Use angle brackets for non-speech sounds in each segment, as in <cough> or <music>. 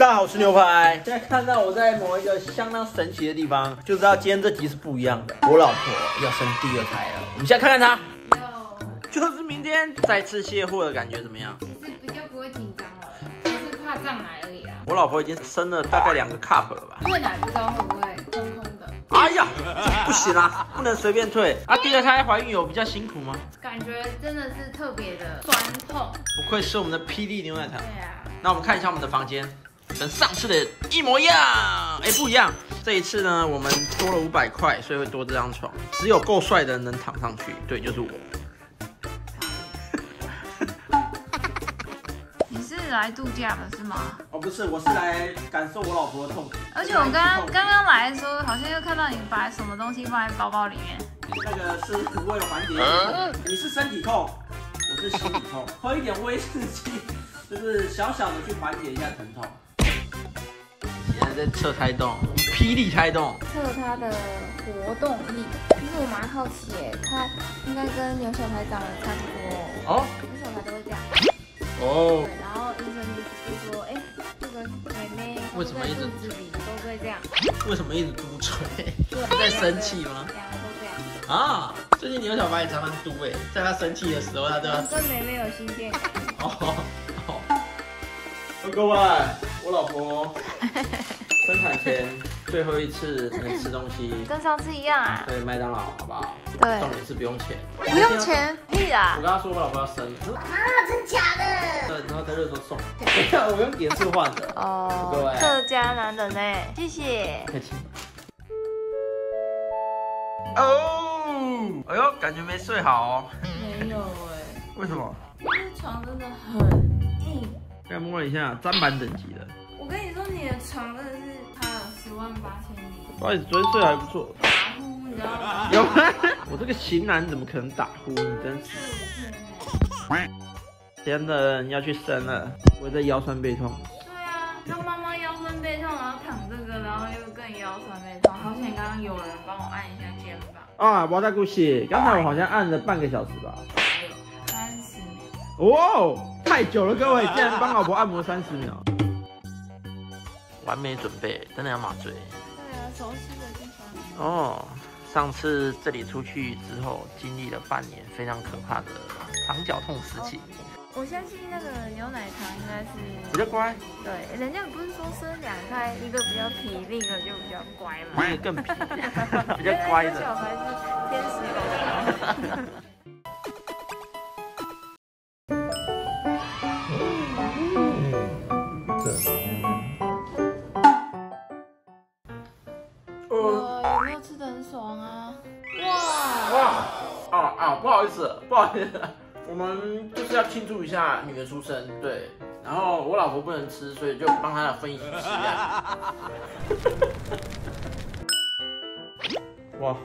大家好，我是牛排。现在看到我在某一个相当神奇的地方，就知道今天这集是不一样的。我老婆要生第二胎了，我们现在看看她，就是明天再次卸货的感觉怎么样？其实比较不会紧张了，只是怕胀奶而已啊。我老婆已经生了大概两个 cup 了吧？退奶不知道会不会空空的，哎呀，不行啊，不能随便退啊！第二胎怀孕有比较辛苦吗？感觉真的是特别的酸痛。不愧是我们的霹雳牛奶糖。对啊，那我们看一下我们的房间，跟上次的一模一样。哎，不一样。这一次呢，我们多了五百块，所以会多这张床。只有够帅的人能躺上去，对，就是我。<laughs> 你是来度假的是吗？哦，不是，我是来感受我老婆的痛苦。而且我刚刚刚刚来的时候，好像又看到你把什么东西放在包包里面。那个是为了缓解，你是身体痛，我是心理痛，喝一点威士忌，就是小小的去缓解一下疼痛。现在在测胎动，霹雳胎动。测它的活动力，其实我蛮好奇耶，它应该跟牛小排长得差不多，哦牛小排都会这样。哦对，，然后医生就说，哎，这个妹妹为什么一直肚子里都会这样？为什么一直嘟嘴？<laughs> 对在生气吗？两个都这样。啊，最近牛小白也常常嘟哎，在他生气的时候，他都要。跟妹妹有心电感。哦哦。各位，我老婆 <laughs> 生产前最后一次能吃东西，跟上次一样啊？对麦当劳，好不好？对重点是不用钱。不用钱，屁啦我！跟他说我老婆要生，他说啊，真假的？对，然后在热搜送。等一下，我用点数换的。哦各哦位，客家男人呢？谢谢。客气。哦，哎呦，感觉没睡好哦。没有哎，为什么？这床真的很硬。再摸了一下，砧板等级的。你的床真的是差了十万八千里。不好意思，昨天睡得还不错。打呼，你知道吗？有吗？<laughs> 我这个型男怎么可能打呼？你真是。天人要去生了，我在腰酸背痛。对啊，他妈妈腰酸背痛，然后躺这个，然后又更腰酸背痛。好险刚刚有人帮我按一下肩膀。啊，我在故事，刚才我好像按了半个小时吧。三十秒。哇哦，太久了，各位，竟然帮老婆按摩三十秒。完美准备，真的要麻醉。对啊，熟悉的地方。哦，上次这里出去之后，经历了半年非常可怕的肠绞痛时期，我相信那个牛奶糖应该是比较乖，对，人家不是说生两胎，一个比较皮，另一个就比较乖吗？那个更皮，<laughs> 比较乖原来小的。孩是天使宝 <laughs> <laughs> 意思，<laughs> 不好意思，我们就是要庆祝一下女儿出生，对。然后我老婆不能吃，所以就帮她分一起吃。这样哇，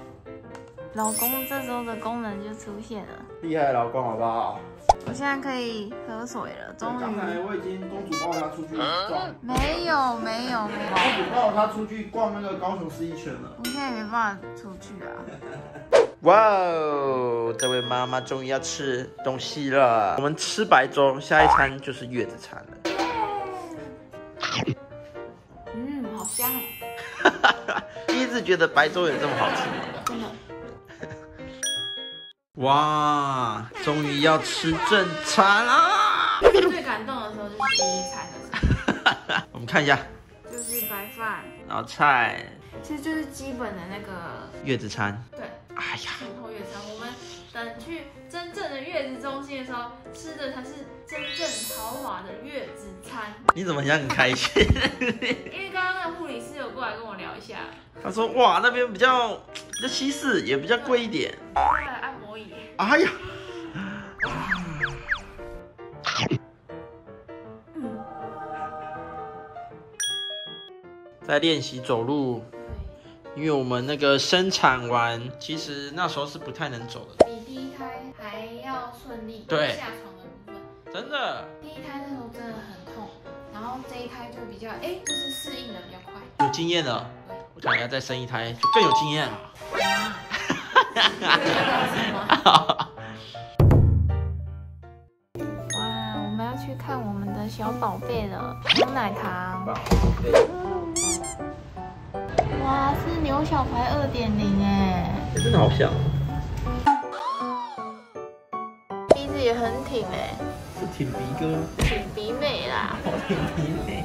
老公这时候的功能就出现了，厉害老公，好不好？我现在可以喝水了，终于刚才。我已经公主抱她出去逛，没有没有没有，公主抱她出去逛那个高雄市一圈了。我现在也没办法出去啊。<laughs> 哇哦，这位妈妈终于要吃东西了。我们吃白粥，下一餐就是月子餐了。嗯，好香哦，第 <laughs> 一次觉得白粥有这么好吃。真的。哇，终于要吃正餐啦！最感动的时候就是第一餐的时候，<laughs> 我们看一下，就是白饭，然后菜，其实就是基本的那个月子餐。对。哎呀，前后月餐，我们等去真正的月子中心的时候，吃的才是真正豪华的月子餐。你怎么像很开心？因为刚刚那个护理师有过来跟我聊一下，他说哇，那边比较比较西式，也比较贵一点。按摩椅。哎呀，嗯，在练习走路，因为我们那个生产完，其实那时候是不太能走的，比第一胎还要顺利。对下床的部分，真的第一胎那时候真的很痛，然后这一胎就比较哎，就是适应的比较快。有经验了。我想要再生一胎，就更有经验了。<laughs> 哇，我们要去去看我们的小宝贝了，牛奶糖。哇，是牛小排二点零哎，真的好像。鼻子也很挺哎，是挺鼻哥，挺鼻妹啦，挺鼻妹。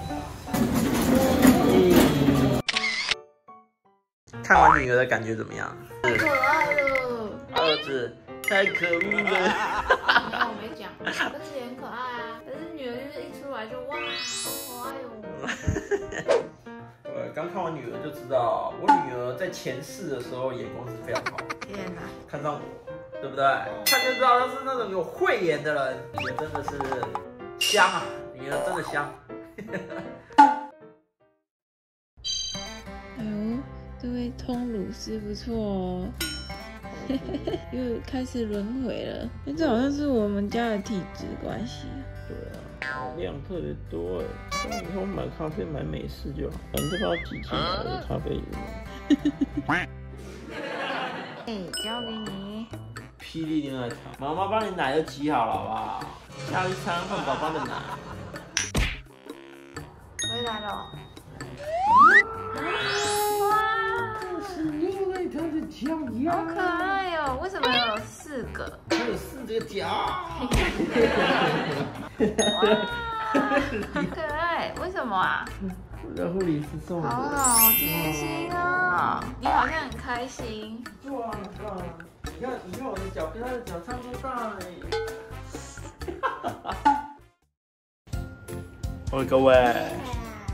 看完女儿的感觉怎么样？可爱了，儿子太可恶了。<laughs> 没有，我没讲，儿子也很可爱啊，可是女儿就是一出来就哇，好可爱哦。对，<laughs> 刚看完女儿就知道，我女儿在前世的时候眼光是非常好，天哪，看上我，对不对？看就知道她是那种有慧眼的人。女儿真的是香啊，女儿真的香。<laughs> 哎呦，这位通乳师不错哦，<laughs> 又开始轮回了。哎，这好像是我们家的体质关系。对啊，量特别多哎，这样以后买咖啡买美式就好，反正都要几千块的咖啡因。<laughs> 哎，交给你。霹雳牛奶糖，妈妈帮你奶都挤好了，好不好？下一餐换宝宝的奶。回来了。好可爱哦！为什么有四个？这是这个脚。好可爱，为什么啊？我的护理师送的。好好贴心哦！你好像很开心。哇哇！你看，你看我的脚跟他的脚差不多大哎。喂，各位，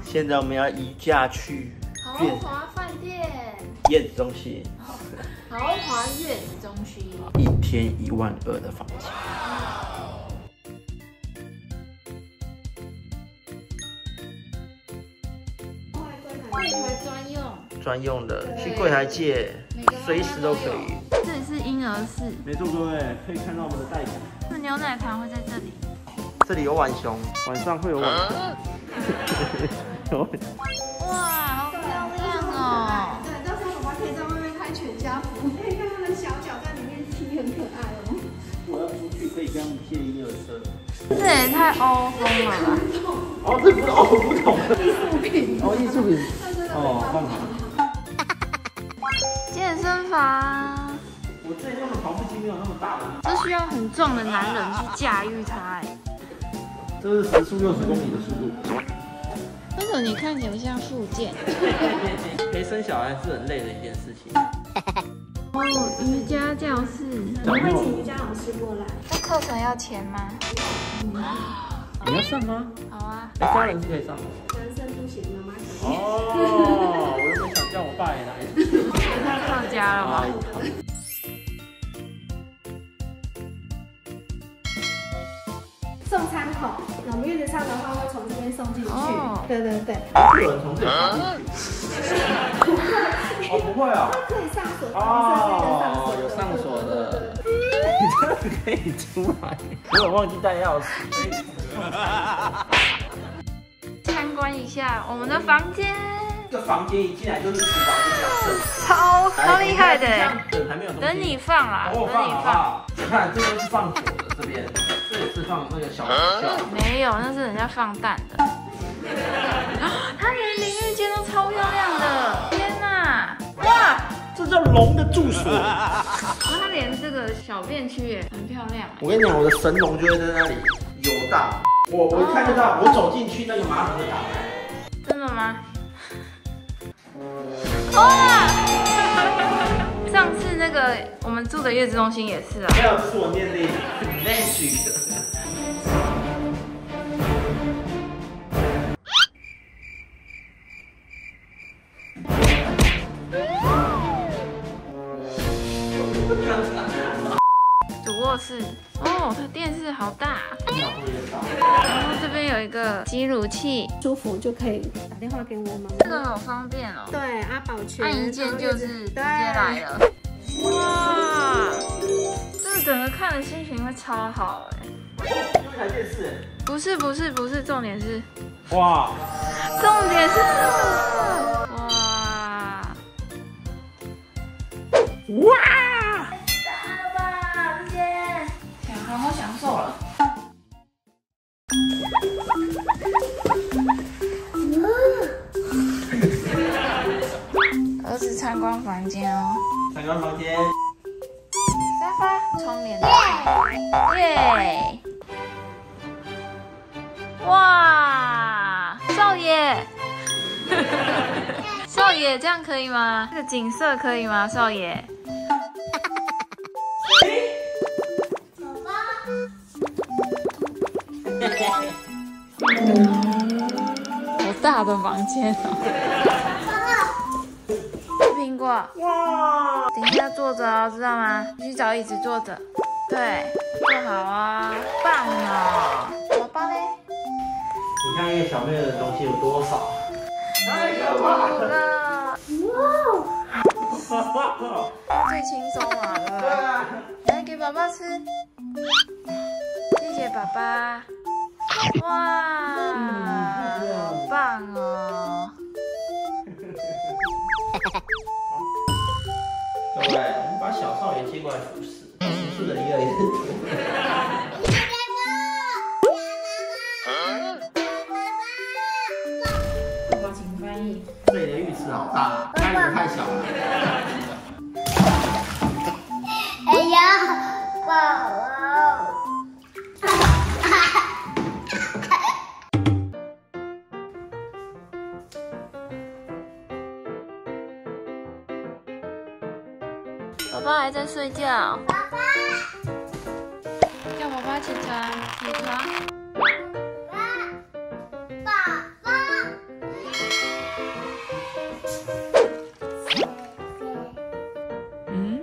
现在我们要移驾去豪华饭店，月子中心，豪华月子中心，一天一万二的房钱。柜台专用，专用的，去柜台借，随时都可以。这里是婴儿室，没错，各位可以看到我们的代表。是牛奶糖会在这里。这里有浣熊，晚上会有浣熊。哇，好 <laughs> 以跟他们借婴儿车。这也太欧风了吧！哦，这不是欧不懂的艺术品，哦，艺术品。哦，棒棒。健身房，我之前用的跑步机没有那么大的，这需要很壮的男人去驾驭它哎。这是时速六十公里的速度。为什么你看起来像附件？<laughs> 陪生小孩是很累的一件事情。哦，瑜伽教室。我们会请瑜伽老师过来。这课程要钱吗？你要上吗？好啊。哎，家人是可以上的。男生不行，妈妈可以。哦，我原本想叫我爸也来。这太客家了吗？送餐口，我们月子上的话会从这边送进去。哦对对对，会有人从这里爬进去？哦，不会啊。哦，有上锁，的。<laughs> 你这样可以出来？我有忘记带钥匙。参观一下我们的房间，<laughs> 这个房间一进来就是厨房，就这样设。超超厉害的！等还没有等你放啦，等等我放你放。好不好？你看，这个是放火的，这边，这也是放那个小小。没有，那是人家放蛋的。<laughs> 啊它连淋浴间都超漂亮叫龙的住所。它连这个小便区也很漂亮。我跟你讲，我的神龙就会在那里游荡。我我一看得到，我走进去那个马桶就打开。真的吗？哇！<laughs> 上次那个我们住的月子中心也是啊。没有，这是我念力 magic 的。<laughs> 主哦，它电视好大。然后这边有一个吸乳器，舒服就可以打电话给我妈妈。这个好方便哦。对，阿宝全按一键就是直接对来了。哇，这个整个看的心情会超好哎。一台电视。不是不是不是，重点是哇，重点是。哇哇！<laughs> 儿子参观房间哦，参观房间，沙发、窗帘耶！哇，少爷，<laughs> 少爷，这样可以吗？这个景色可以吗，少爷？好大的房间哦！苹果，哇，等一下坐着哦，知道吗？去找椅子坐着，对，坐好啊，棒哦！宝宝嘞？你看一个小妹的东西有多少？太可好怕了！了，哇，最轻松了，对？啊，来给爸爸吃，谢谢爸爸。哇，好棒哦！各位，我们把小少爷接过来服侍，服侍的越来越多。爸爸请翻译。这里的浴池好大，家里的太小了。睡觉。爸爸，叫爸爸起床，起床。爸爸。嗯，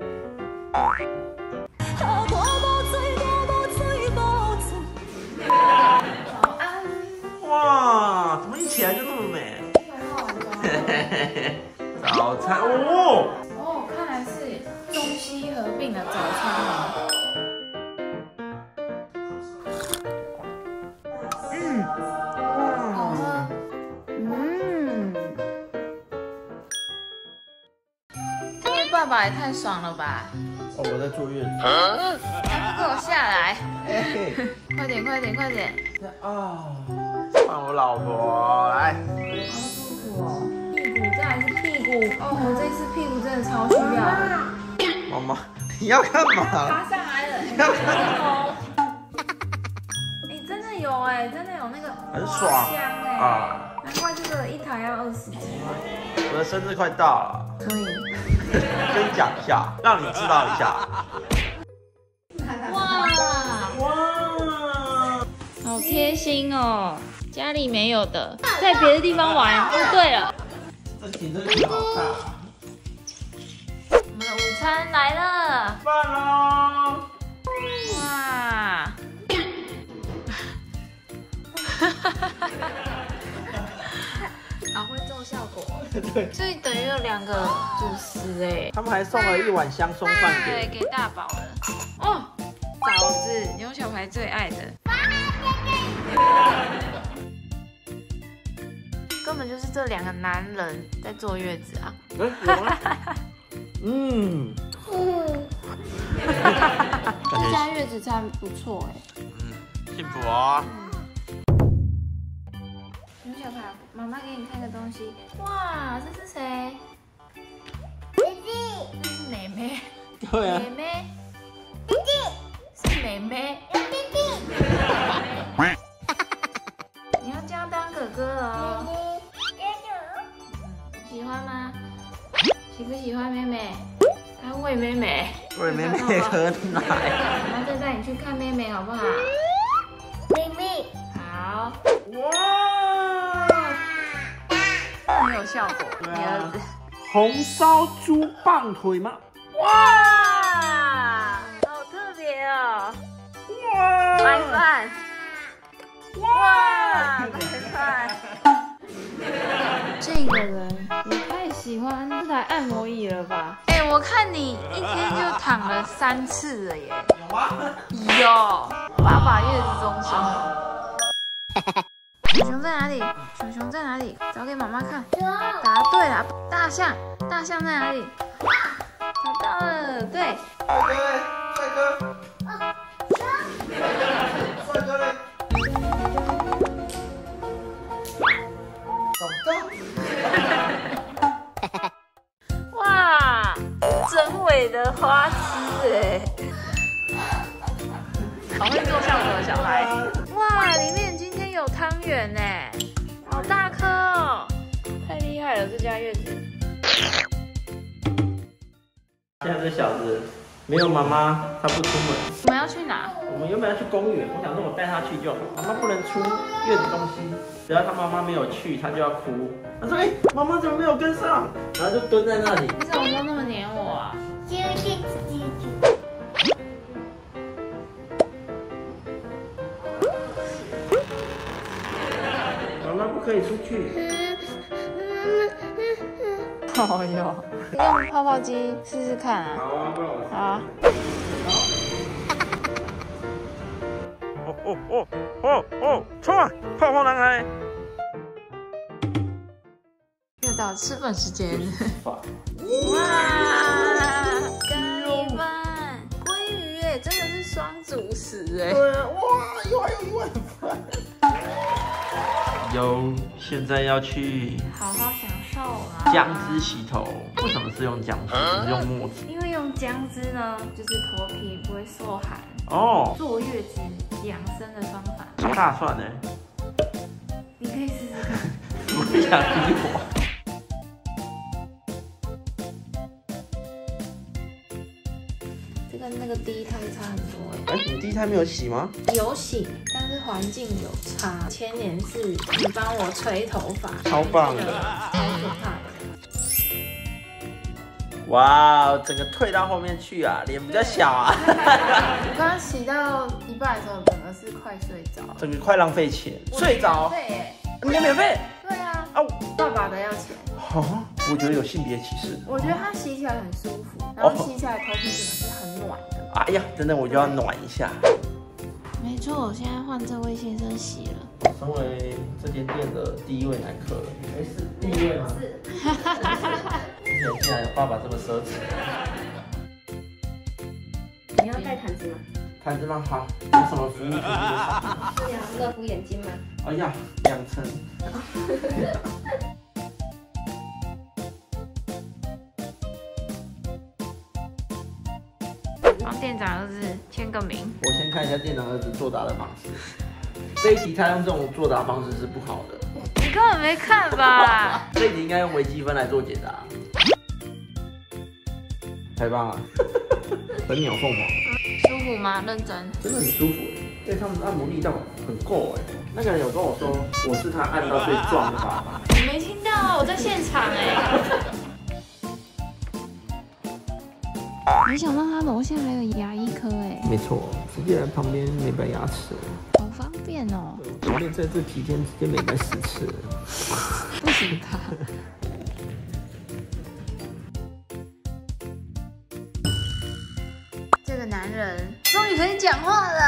哇，怎么一起来就那么美？<laughs> 早餐哦，哦，看来是中西合并的早餐哦。嗯，好喝。嗯，这位爸爸也太爽了吧！哦，我在坐月子。给我下来，嘿快点，快点，快点！啊，换我老婆来。好舒服哦，屁股再来是屁股哦，我这次屁股真的超需要的。妈妈，你要干嘛？爬上来了，要干嘛？哎、真的有哎、真的有那个很爽花香哎、啊！难怪这个一台要二十几万。我的生日快到了，可以。跟你讲一下，让你知道一下。哇，哇，好贴心哦，家里没有的，在别的地方玩哦对了。这景真的好大。餐来了，饭喽！哇！<laughs> 好会做效果，<laughs> 对，所以等于有两个主食哎。他们还送了一碗香松饭对，给。给大宝了。哦，枣子，牛小排最爱的。<laughs> 根本就是这两个男人在坐月子啊！哎，有吗？嗯，这 <laughs> 家月子餐不错哎。嗯幸福哦。牛小排，妈妈给你看个东西。哇，这是谁？弟弟这是妹妹。对啊妹，妹。弟弟。是妹妹。弟弟你要叫他当哥哥了哦。喜欢吗？喜不喜欢妹妹？他喂妹妹。喂妹妹喝奶。然后再带你去看妹妹，好不好？妹妹，好，哇！很有效果。对啊你儿子。红烧猪棒腿吗？哇，好特别哦！哇！白饭。哇，白饭。这个人也太喜欢这台按摩椅了吧？哎、我看你一天就躺了三次了耶。有吗？有，爸爸月子中心。熊 <laughs> 熊在哪里？熊熊在哪里？找给妈妈看。答对了，大象，大象在哪里？找到了，对，帅没有妈妈，她不出门。我们要去哪？我们原本要去公园，我想说我带她去就好。妈妈不能出院子中心，只要她妈妈没有去，她就要哭。她说：“哎、妈妈怎么没有跟上？”然后就蹲在那里。你怎么都那么黏我啊？妈妈不可以出去。哦哟，用泡泡机试试看啊。好啊，不然我。好啊。哦哦哦哦哦，冲啊！泡泡男孩。又到吃饭时间。哇哇，咖喱饭，鲑鱼耶，真的是双主食哎。对啊，哇，又还有一碗饭。有，现在要去好好享姜汁洗头。为什么是用姜汁？不是用墨汁？因为用姜汁呢，就是头皮不会受寒，哦，坐月子养生的方法，大蒜呢？你可以试试看。<laughs> 不想理我。哎。哎，你第一胎没有洗吗？有洗，但是环境有差。前年是你帮我吹头发，超棒的超可怕的。哇，整个退到后面去啊，脸比较小啊，我刚刚洗到一半的时候，整个是快睡着。整个快浪费钱，睡着，对哎，你要免费？对啊，哦，爸爸的要钱。哦，我觉得有性别歧视。我觉得它洗起来很舒服，然后洗起来头皮整个是很暖的。哎呀，等等我就要暖一下。没错，我现在换这位先生洗了。身为这间店的第一位男客人，哎是第一位吗？是。之前竟然有爸爸这么奢侈。你要带毯子吗？毯子吗好，有什么服务？是呀，乐福眼睛吗？哎呀，两层。<laughs> 我先看一下店长儿子作答的方式。<laughs> 这一题他用这种作答方式是不好的，你根本没看吧？<laughs> 这一题应该用微积分来做解答。太棒了，<laughs> 本鸟凤凰，舒服吗？认真。真的很舒服哎，对他们的按摩力道很够哎。那个人有跟我说，我是他按到最壮的爸爸。你没听到啊，我在现场哎。没想到他楼下还有牙医科哎，没错，直接来旁边美白牙齿，好方便哦。我便在这几天直接美白十次。<laughs> 不行他？这个男人终于可以讲话了。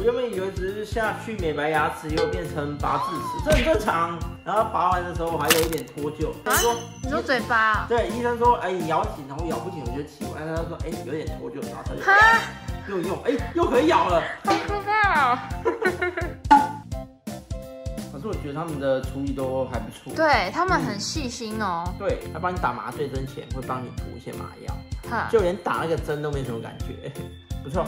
我原本以为只是下去美白牙齿，结果变成拔智齿，这很正常。然后拔完的时候还有一点脱臼，他说，你说嘴巴啊？对，医生说，哎，咬紧，然后咬不紧，我觉得奇怪。他说，哎，有点脱臼，然后他就哈，又用，哎，又可以咬了。好可怕哦。<laughs> 可是我觉得他们的处理都还不错。对他们很细心哦。对，他帮你打麻醉针前会帮你涂一些麻药，哈，就连打那个针都没什么感觉，不错。